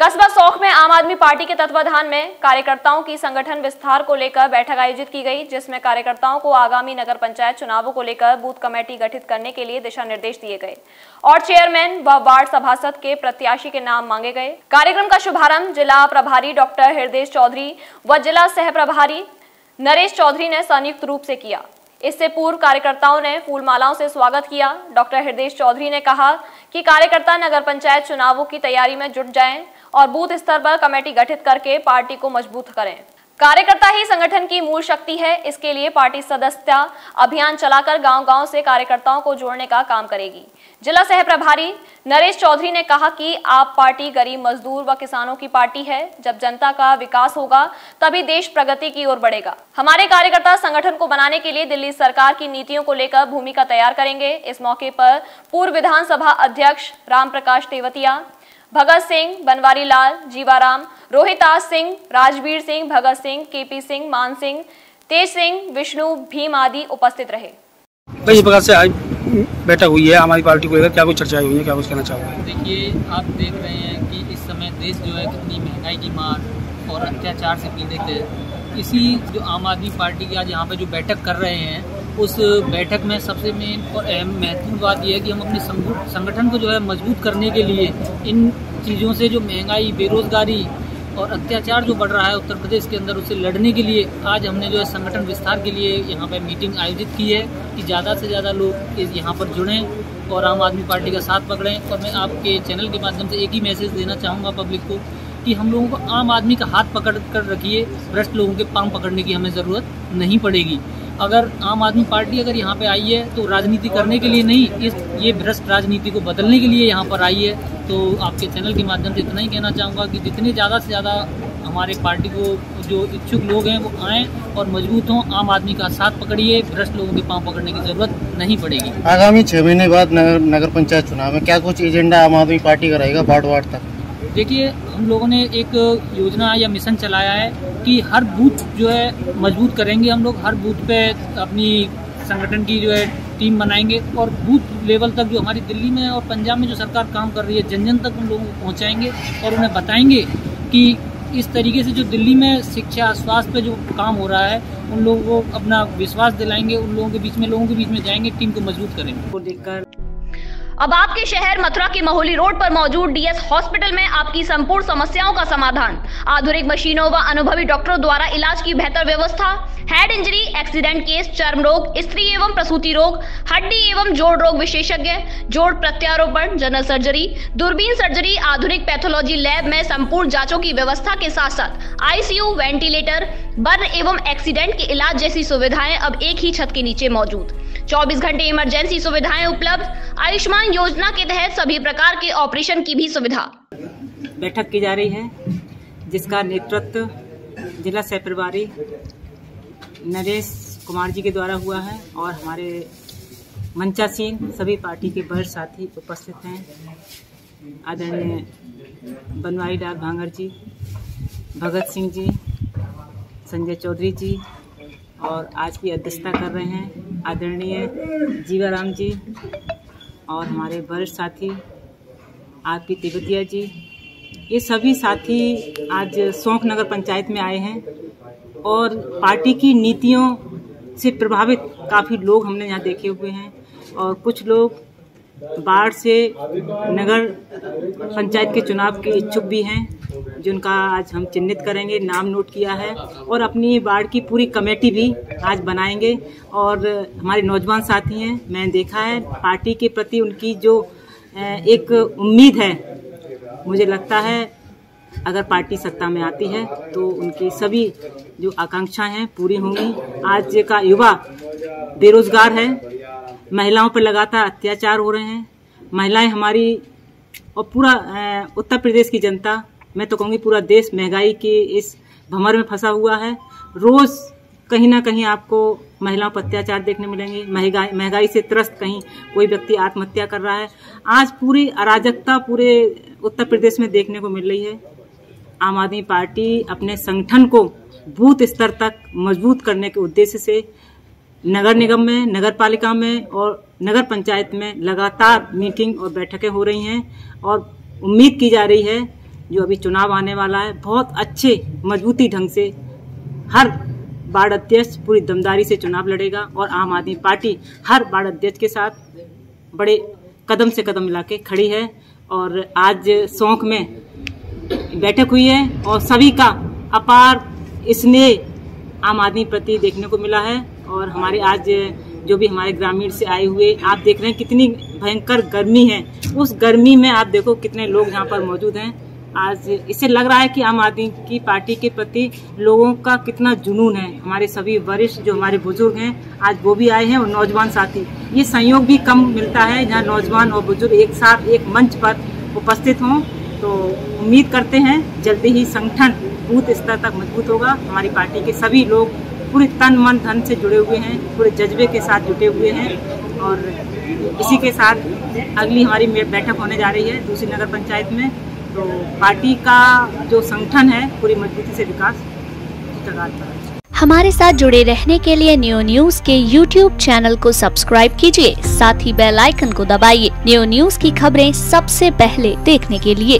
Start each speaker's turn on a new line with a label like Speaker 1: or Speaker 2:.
Speaker 1: कस्बा सौख में आम आदमी पार्टी के तत्वाधान में कार्यकर्ताओं की संगठन विस्तार को लेकर बैठक आयोजित की गई, जिसमें कार्यकर्ताओं को आगामी नगर पंचायत चुनावों को लेकर बूथ कमेटी गठित करने के लिए दिशा निर्देश दिए गए और चेयरमैन व वार्ड सभासद के प्रत्याशी के नाम मांगे गए। कार्यक्रम का शुभारंभ जिला प्रभारी डॉक्टर हृदय चौधरी व जिला सह प्रभारी नरेश चौधरी ने संयुक्त रूप से किया। इससे पूर्व कार्यकर्ताओं ने फूलमालाओं से स्वागत किया। डॉक्टर हृदय चौधरी ने कहा कि कार्यकर्ता नगर पंचायत चुनावों की तैयारी में जुट जाएँ और बूथ स्तर पर कमेटी गठित करके पार्टी को मज़बूत करें। कार्यकर्ता ही संगठन की मूल शक्ति है। इसके लिए पार्टी सदस्यता अभियान चलाकर गांव-गांव से कार्यकर्ताओं को जोड़ने का काम करेगी। जिला सह प्रभारी नरेश चौधरी ने कहा कि आप पार्टी गरीब मजदूर व किसानों की पार्टी है। जब जनता का विकास होगा, तभी देश प्रगति की ओर बढ़ेगा। हमारे कार्यकर्ता संगठन को बनाने के लिए दिल्ली सरकार की नीतियों को लेकर भूमिका तैयार करेंगे। इस मौके पर पूर्व विधानसभा अध्यक्ष राम प्रकाश तेवतिया भगत सिंह बनवारी लाल जीवाराम रोहितास सिंह राजवीर सिंह भगत सिंह केपी सिंह मान सिंह तेज सिंह विष्णु भीम आदि उपस्थित रहे।
Speaker 2: भाई इस प्रकार से आज बैठक हुई है हमारी पार्टी को लेकर क्या कुछ चर्चाएँ हुई है क्या कुछ कहना चाहोगे?
Speaker 3: देखिए आप देख रहे हैं कि इस समय देश जो है कितनी महँगाई की मार और अत्याचार से पीड़ित है। इसी जो आम आदमी पार्टी की आज यहाँ पे जो बैठक कर रहे हैं उस बैठक में सबसे मेन और अहम महत्वपूर्ण बात यह है कि हम अपने संगठन को जो है मज़बूत करने के लिए इन चीज़ों से जो महँगाई, बेरोजगारी और अत्याचार जो बढ़ रहा है उत्तर प्रदेश के अंदर उससे लड़ने के लिए आज हमने जो है संगठन विस्तार के लिए यहाँ पर मीटिंग आयोजित की है कि ज़्यादा से ज़्यादा लोग यहाँ पर जुड़ें और आम आदमी पार्टी का साथ पकड़ें। और मैं आपके चैनल के माध्यम से एक ही मैसेज देना चाहूँगा पब्लिक को कि हम लोगों को आम आदमी का हाथ पकड़ कर रखिए, भ्रष्ट लोगों के पाँव पकड़ने की हमें ज़रूरत नहीं पड़ेगी। अगर आम आदमी पार्टी अगर यहाँ पे आई है तो राजनीति करने के लिए नहीं इस ये भ्रष्ट राजनीति को बदलने के लिए यहाँ पर आई है। तो आपके चैनल के माध्यम से इतना ही कहना चाहूँगा कि जितने ज़्यादा से ज़्यादा हमारे पार्टी को जो इच्छुक लोग हैं वो आएँ और मज़बूत हों। आम आदमी का साथ पकड़िए भ्रष्ट लोगों के पाँव पकड़ने की ज़रूरत नहीं पड़ेगी।
Speaker 4: आगामी छः महीने बाद नगर नगर पंचायत चुनाव में क्या कुछ एजेंडा आम आदमी पार्टी का रहेगा वार्ड वार्ड तक?
Speaker 3: देखिए हम लोगों ने एक योजना या मिशन चलाया है कि हर बूथ जो है मज़बूत करेंगे। हम लोग हर बूथ पे अपनी संगठन की जो है टीम बनाएँगे और बूथ लेवल तक जो हमारी दिल्ली में और पंजाब में जो सरकार काम कर रही है जन जन तक उन लोगों को पहुँचाएँगे और उन्हें बताएँगे कि इस तरीके से जो दिल्ली में शिक्षा, स्वास्थ्य पे जो काम हो रहा है, उन लोगों को अपना विश्वास दिलाएँगे, उन लोगों के बीच में, लोगों के बीच में जाएँगे, टीम को मज़बूत करेंगे।
Speaker 1: को देखकर अब आपके शहर मथुरा के महोली रोड पर मौजूद डीएस हॉस्पिटल में आपकी संपूर्ण समस्याओं का समाधान। आधुनिक मशीनों व अनुभवी डॉक्टरों द्वारा इलाज की बेहतर व्यवस्था, हेड इंजरी, एक्सीडेंट केस, चर्म रोग, स्त्री एवं प्रसूति रोग, हड्डी एवं जोड़ रोग विशेषज्ञ, जोड़ प्रत्यारोपण, जनरल सर्जरी, दूरबीन सर्जरी, आधुनिक पैथोलॉजी लैब में संपूर्ण जांचों की व्यवस्था के साथ साथ आईसीयू, वेंटिलेटर, बर्न एवं एक्सीडेंट के इलाज जैसी सुविधाएँ अब एक ही छत के नीचे मौजूद। 24 घंटे इमरजेंसी सुविधाएँ उपलब्ध। आयुष्मान योजना के तहत सभी प्रकार के ऑपरेशन की भी सुविधा।
Speaker 5: बैठक की जा रही है, जिसका नेतृत्व जिला सह प्रभारी नरेश कुमार जी के द्वारा हुआ है और हमारे मंचासीन सभी पार्टी के बड़े साथी उपस्थित हैं। आदरणीय बनवारी लाल भांगर जी, भगत सिंह जी, संजय चौधरी जी और आज की अध्यक्षता कर रहे हैं। आदरणीय जीवाराम जी और हमारे वरिष्ठ साथी आपकी तिब्बतिया जी, ये सभी साथी आज सौंख नगर पंचायत में आए हैं और पार्टी की नीतियों से प्रभावित काफ़ी लोग हमने यहाँ देखे हुए हैं और कुछ लोग बाढ़ से नगर पंचायत के चुनाव के इच्छुक भी हैं। जिनका आज हम चिन्हित करेंगे, नाम नोट किया है और अपनी वार्ड की पूरी कमेटी भी आज बनाएँगे। और हमारे नौजवान साथी हैं, मैंने देखा है, पार्टी के प्रति उनकी जो एक उम्मीद है, मुझे लगता है अगर पार्टी सत्ता में आती है तो उनकी सभी जो आकांक्षाएँ हैं पूरी होंगी। आज का युवा बेरोजगार है, महिलाओं पर लगातार अत्याचार हो रहे हैं। महिलाएँ हमारी और पूरा उत्तर प्रदेश की जनता मैं तो कहूँगी पूरा देश महँगाई के इस भंवर में फंसा हुआ है। रोज कहीं ना कहीं आपको महिलाओं पर अत्याचार देखने मिलेंगे, महँगाई महँगाई से त्रस्त कहीं कोई व्यक्ति आत्महत्या कर रहा है। आज पूरी अराजकता पूरे उत्तर प्रदेश में देखने को मिल रही है। आम आदमी पार्टी अपने संगठन को बूथ स्तर तक मज़बूत करने के उद्देश्य से नगर निगम में, नगर पालिका में और नगर पंचायत में लगातार मीटिंग और बैठकें हो रही हैं और उम्मीद की जा रही है जो अभी चुनाव आने वाला है, बहुत अच्छे, मजबूती ढंग से हर वार्ड अध्यक्ष पूरी दमदारी से चुनाव लड़ेगा और आम आदमी पार्टी हर वार्ड अध्यक्ष के साथ बड़े कदम से कदम मिला के खड़ी है और आज सौंख में बैठक हुई है और सभी का अपार स्नेह आम आदमी प्रति देखने को मिला है और हमारे आज जो भी हमारे ग्रामीण से आए हुए, आप देख रहे हैं कितनी भयंकर गर्मी है। उस गर्मी में आप देखो कितने लोग यहाँ पर मौजूद हैं। आज इससे लग रहा है कि आम आदमी की पार्टी के प्रति लोगों का कितना जुनून है। हमारे सभी वरिष्ठ जो हमारे बुज़ुर्ग हैं, आज वो भी आए हैं और नौजवान साथी। ये संयोग भी कम मिलता है जहाँ नौजवान और बुज़ुर्ग एक साथ, एक मंच पर उपस्थित हों। तो उम्मीद करते हैं जल्दी ही संगठन बूथ स्तर तक मज़बूत होगा। हमारी पार्टी के सभी लोग पूरे तन मन धन से जुड़े हुए हैं, पूरे जज्बे के साथ जुटे हुए हैं और इसी के साथ अगली हमारी बैठक होने जा रही है दूसरी नगर पंचायत में। तो पार्टी का जो संगठन है, पूरी मजबूती से विकास
Speaker 6: हमारे साथ जुड़े रहने के लिए न्यू न्यूज़ के यूट्यूब चैनल को सब्सक्राइब कीजिए, साथ ही बेल आइकन को दबाइए। न्यू न्यूज़ की खबरें सबसे पहले देखने के लिए।